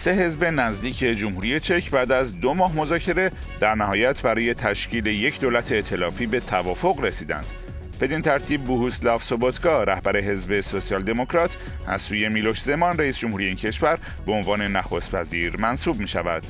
سه حزب نزدیک جمهوری چک بعد از دو ماه مذاکره در نهایت برای تشکیل یک دولت ائتلافی به توافق رسیدند بدین ترتیب بوهوسلاف سوبوتکا رهبر حزب سوسیال دموکرات از سوی میلوش زمان رئیس جمهوری این کشور به عنوان نخست وزیر منصوب می شود.